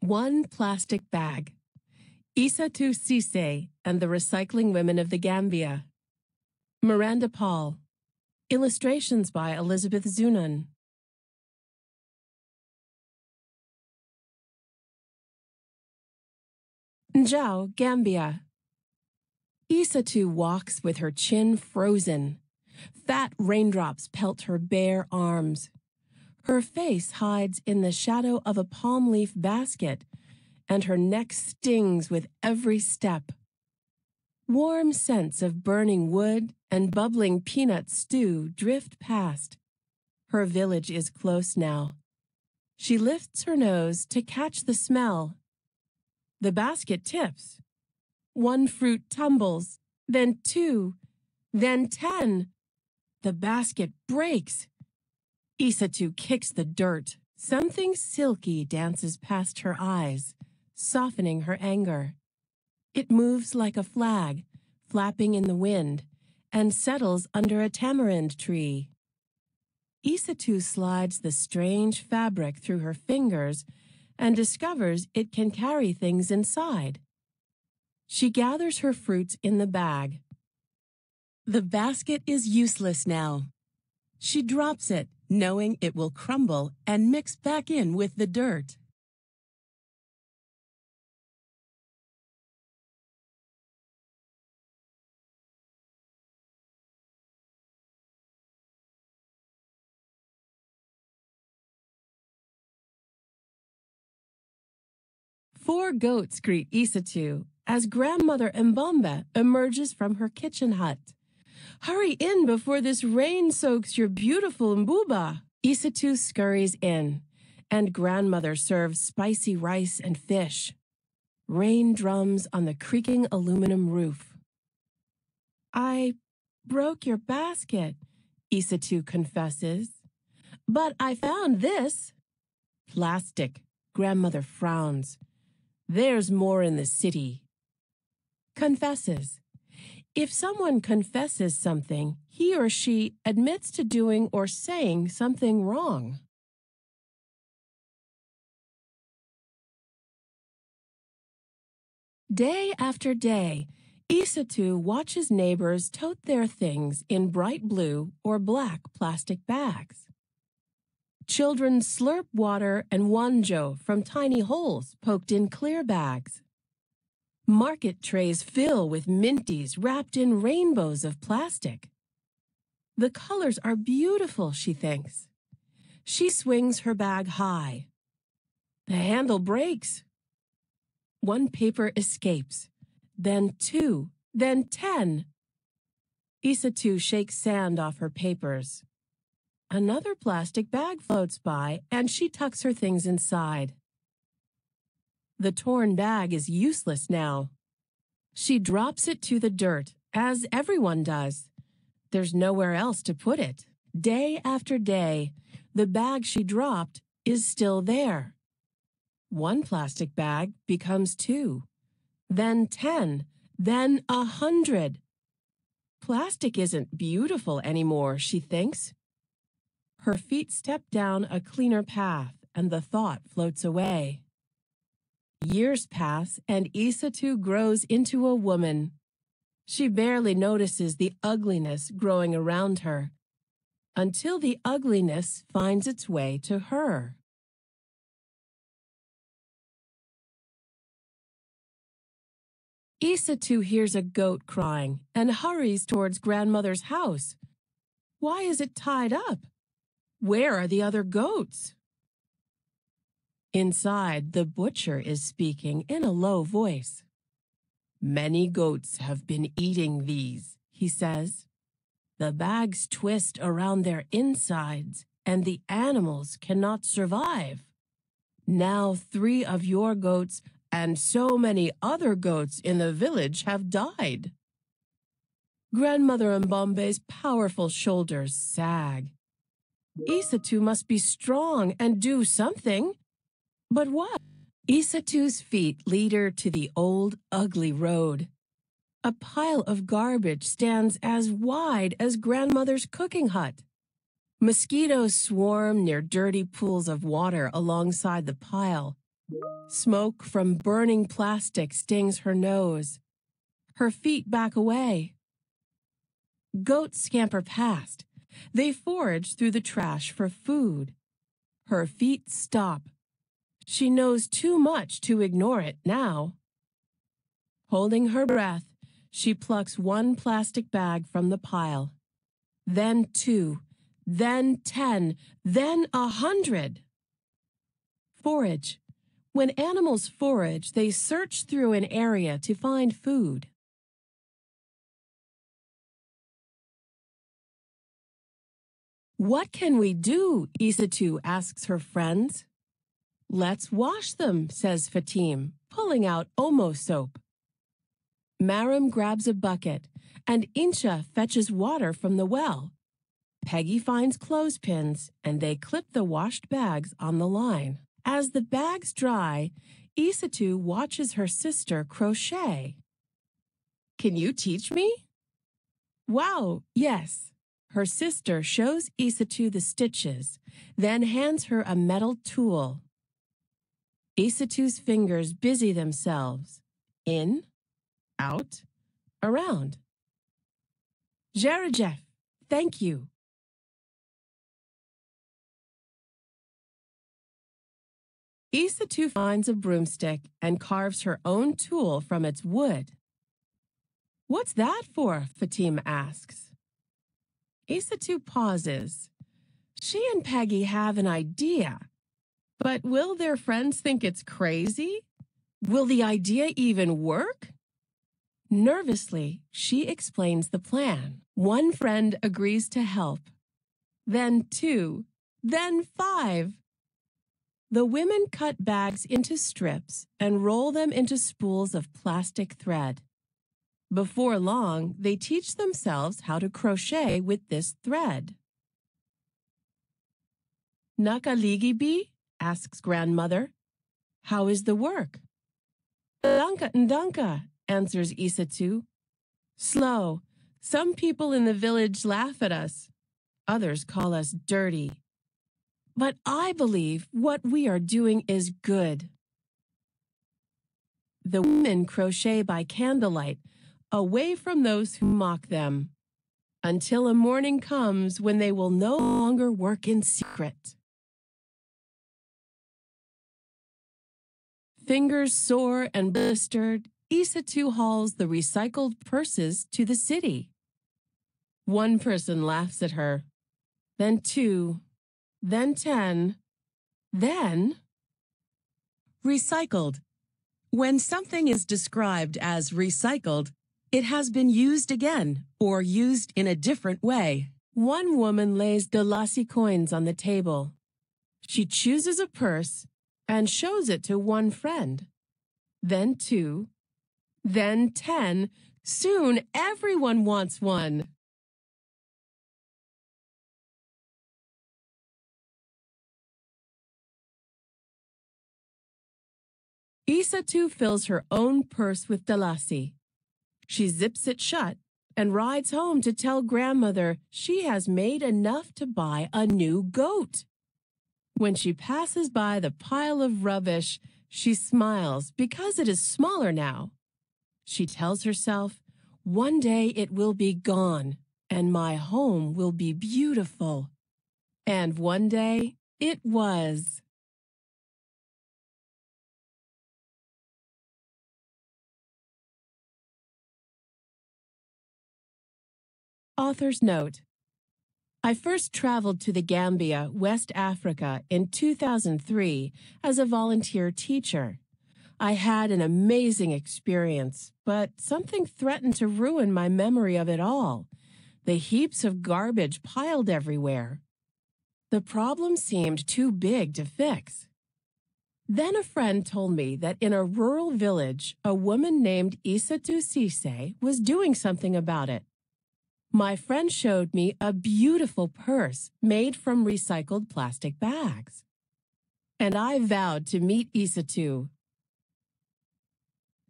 One plastic bag. Isatou Ceesay and the Recycling Women of the Gambia. Miranda Paul. Illustrations by Elizabeth Zunon. Njau, Gambia. Isatou walks with her chin frozen. Fat raindrops pelt her bare arms. Her face hides in the shadow of a palm leaf basket, and her neck stings with every step. Warm scents of burning wood and bubbling peanut stew drift past. Her village is close now. She lifts her nose to catch the smell. The basket tips. One fruit tumbles, then two, then ten. The basket breaks. Isatou kicks the dirt. Something silky dances past her eyes, softening her anger. It moves like a flag, flapping in the wind, and settles under a tamarind tree. Isatou slides the strange fabric through her fingers and discovers it can carry things inside. She gathers her fruits in the bag. The basket is useless now. She drops it, knowing it will crumble and mix back in with the dirt. Four goats greet Isatou as grandmother Mbombe emerges from her kitchen hut. Hurry in before this rain soaks your beautiful mbuba. Isatou scurries in, and grandmother serves spicy rice and fish. Rain drums on the creaking aluminum roof. I broke your basket, Isatou confesses. But I found this. Plastic, grandmother frowns. There's more in the city. Confesses. If someone confesses something, he or she admits to doing or saying something wrong. Day after day, Isatou watches neighbors tote their things in bright blue or black plastic bags. Children slurp water and wanjo from tiny holes poked in clear bags. Market trays fill with minties wrapped in rainbows of plastic. The colors are beautiful, she thinks. She swings her bag high. The handle breaks. One paper escapes, then two, then ten. Isatou shakes sand off her papers. Another plastic bag floats by, and she tucks her things inside. The torn bag is useless now. She drops it to the dirt, as everyone does. There's nowhere else to put it. Day after day, the bag she dropped is still there. One plastic bag becomes two, then ten, then a hundred. Plastic isn't beautiful anymore, she thinks. Her feet step down a cleaner path, and the thought floats away. Years pass, and Isatou grows into a woman. She barely notices the ugliness growing around her, until the ugliness finds its way to her. Isatou hears a goat crying and hurries towards grandmother's house. Why is it tied up? Where are the other goats? Inside, the butcher is speaking in a low voice. Many goats have been eating these, he says. The bags twist around their insides, and the animals cannot survive. Now three of your goats and so many other goats in the village have died. Grandmother Mbombe's powerful shoulders sag. Isatou must be strong and do something. But what? Isatou's feet lead her to the old, ugly road. A pile of garbage stands as wide as grandmother's cooking hut. Mosquitoes swarm near dirty pools of water alongside the pile, Smoke from burning plastic stings her nose. Her feet back away. Goats scamper past. They forage through the trash for food. Her feet stop. She knows too much to ignore it now. Holding her breath, she plucks one plastic bag from the pile. Then two, then ten, then a hundred. Forage. When animals forage, they search through an area to find food. What can we do? Isatou asks her friends. Let's wash them, says Fatim, pulling out Omo soap. Marim grabs a bucket, and Incha fetches water from the well. Peggy finds clothespins, and they clip the washed bags on the line. As the bags dry, Isatou watches her sister crochet. Can you teach me? Wow, yes. Her sister shows Isatou the stitches, then hands her a metal tool. Isatou's fingers busy themselves. In, out, around. Jerejef, thank you. Isatou finds a broomstick and carves her own tool from its wood. What's that for? Fatima asks. Isatou pauses. She and Peggy have an idea. But will their friends think it's crazy? Will the idea even work? Nervously, she explains the plan. One friend agrees to help. Then two. Then five. The women cut bags into strips and roll them into spools of plastic thread. Before long, they teach themselves how to crochet with this thread. Nakaligibi? Asks grandmother. How is the work? Ndanka ndanka, answers Isatou. Slow. Some people in the village laugh at us. Others call us dirty. But I believe what we are doing is good. The women crochet by candlelight away from those who mock them, until a morning comes when they will no longer work in secret. Fingers sore and blistered, Isatou hauls the recycled purses to the city. One person laughs at her, then two, then ten, then recycled. When something is described as recycled, it has been used again or used in a different way. One woman lays Dalasi coins on the table. She chooses a purse and shows it to one friend, then two, then ten. Soon everyone wants one. Isatou fills her own purse with Dalasi. She zips it shut and rides home to tell grandmother she has made enough to buy a new goat. When she passes by the pile of rubbish, she smiles because it is smaller now. She tells herself, one day it will be gone and my home will be beautiful. And one day it was. Author's Note I first traveled to the Gambia, West Africa in 2003 as a volunteer teacher. I had an amazing experience, but something threatened to ruin my memory of it all. The heaps of garbage piled everywhere. The problem seemed too big to fix. Then a friend told me that in a rural village, a woman named Isatou Ceesay was doing something about it. My friend showed me a beautiful purse made from recycled plastic bags. And I vowed to meet Isatou.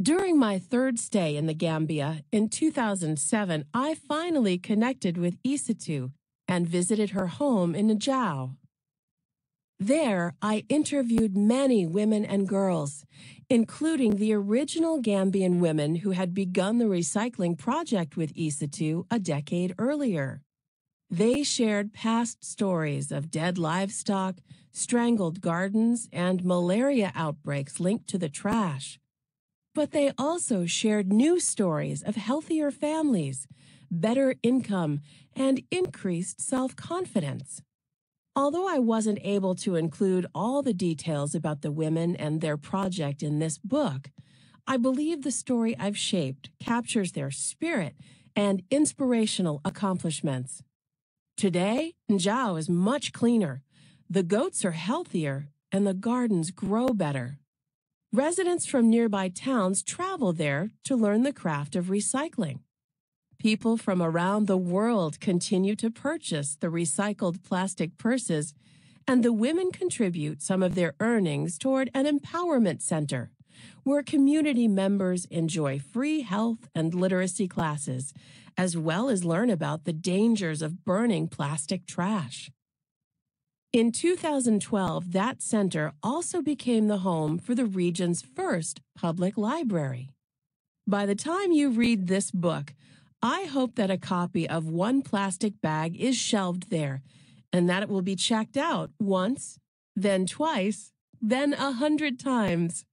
During my third stay in the Gambia in 2007, I finally connected with Isatou and visited her home in Njau. There, I interviewed many women and girls, including the original Gambian women who had begun the recycling project with Isatou a decade earlier. They shared past stories of dead livestock, strangled gardens, and malaria outbreaks linked to the trash. But they also shared new stories of healthier families, better income, and increased self confidence. Although I wasn't able to include all the details about the women and their project in this book, I believe the story I've shaped captures their spirit and inspirational accomplishments. Today, Njau is much cleaner, the goats are healthier, and the gardens grow better. Residents from nearby towns travel there to learn the craft of recycling. People from around the world continue to purchase the recycled plastic purses, and the women contribute some of their earnings toward an empowerment center where community members enjoy free health and literacy classes, as well as learn about the dangers of burning plastic trash. In 2012, that center also became the home for the region's first public library. By the time you read this book, I hope that a copy of One Plastic Bag is shelved there and that it will be checked out once, then twice, then a hundred times.